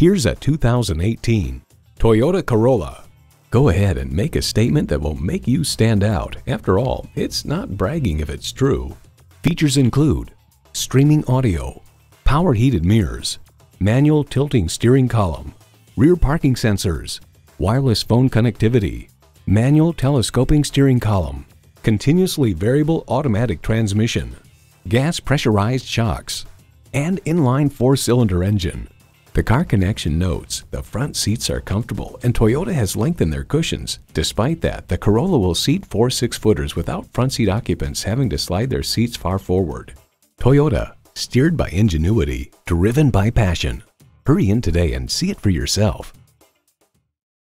Here's a 2018 Toyota Corolla. Go ahead and make a statement that will make you stand out. After all, it's not bragging if it's true. Features include streaming audio, power heated mirrors, manual tilting steering column, rear parking sensors, wireless phone connectivity, manual telescoping steering column, continuously variable automatic transmission, gas pressurized shocks, and inline four-cylinder engine. The Car Connection notes the front seats are comfortable and Toyota has lengthened their cushions. Despite that, the Corolla will seat four six-footers without front seat occupants having to slide their seats far forward. Toyota, steered by ingenuity, driven by passion. Hurry in today and see it for yourself.